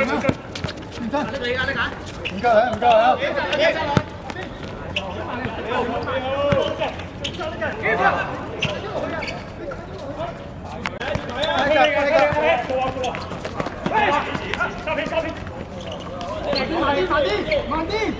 认真，你你啊，你敢？唔够位，唔够位。哎别哎别哎慢啲，慢啲，慢啲。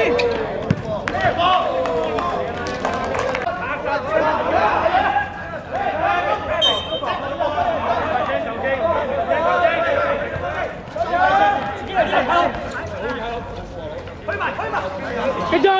开埋，开埋，开张。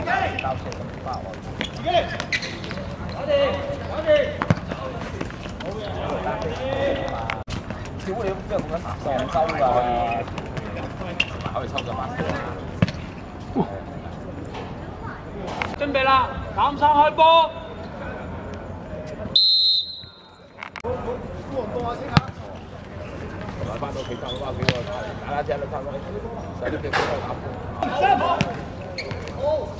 自己嚟，攞住，攞住，冇人，好，你唔知有冇得收，收噶，攞嚟抽咗八次。準備啦，減三開波。好，我當下先嚇。來八到幾多？八幾多？打打車啦，差唔多，使啲激光打波。三號，好。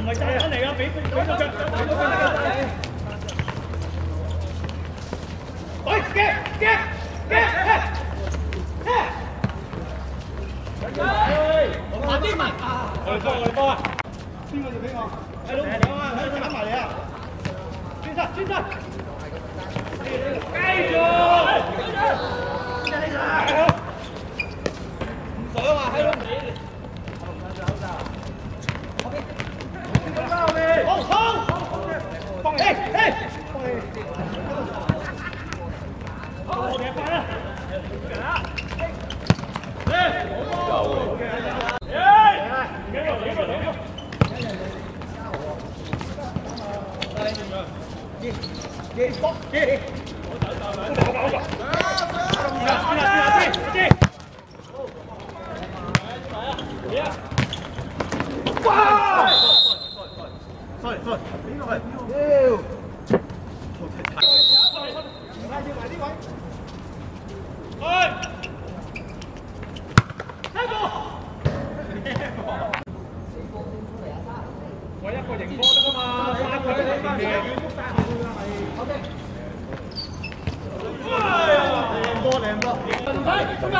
唔係炸人嚟啊！俾俾個腳，俾腳！來，接接接接！嘿！來，慢啲慢啊！我哋包，我哋包啊！邊個就俾我？係老五啊！係阿馬連啊！進陣，進陣！Stop. 有冇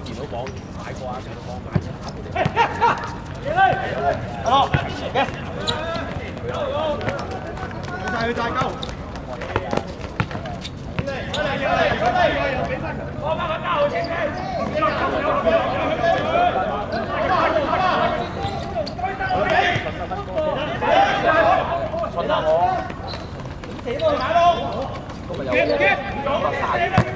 電腦網買過啊？電腦網買哦，嘅，去晒去晒鳩。我把佢交錢先，信得我，死都打咯，唔驚唔驚，唔講曬。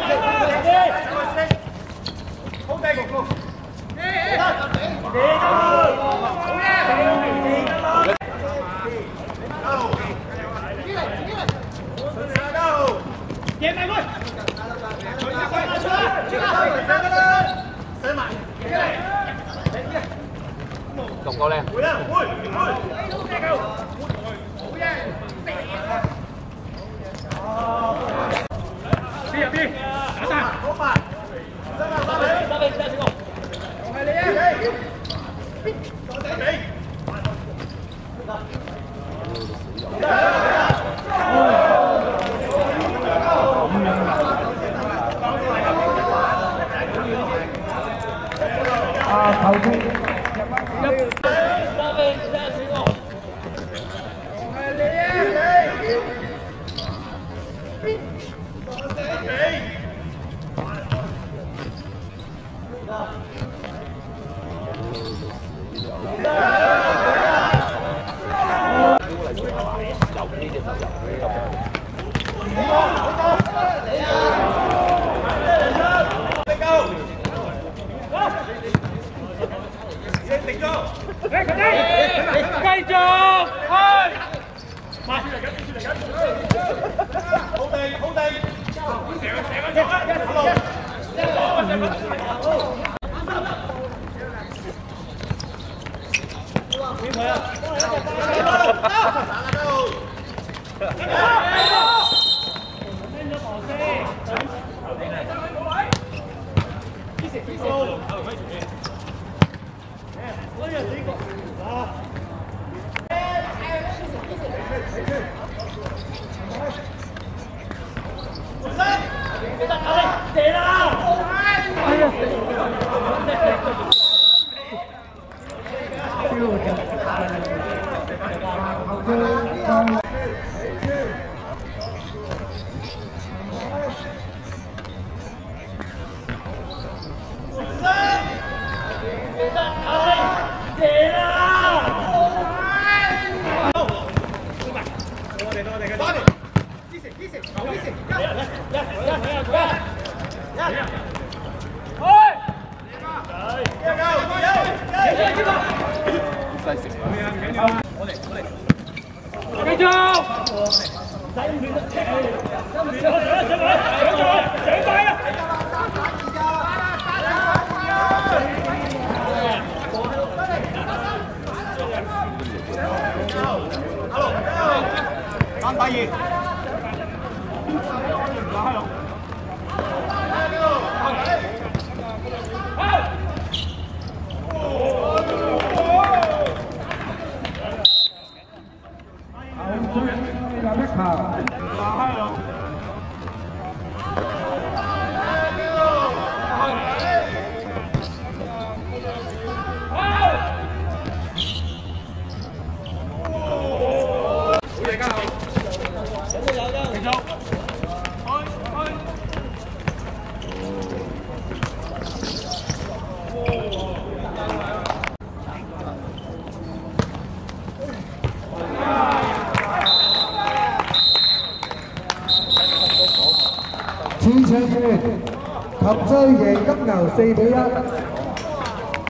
Stop it! it! cây trường thôi hold đây hold đây Hãy subscribe cho kênh Ghiền Mì Gõ Để không bỏ lỡ những video hấp dẫn 四比一。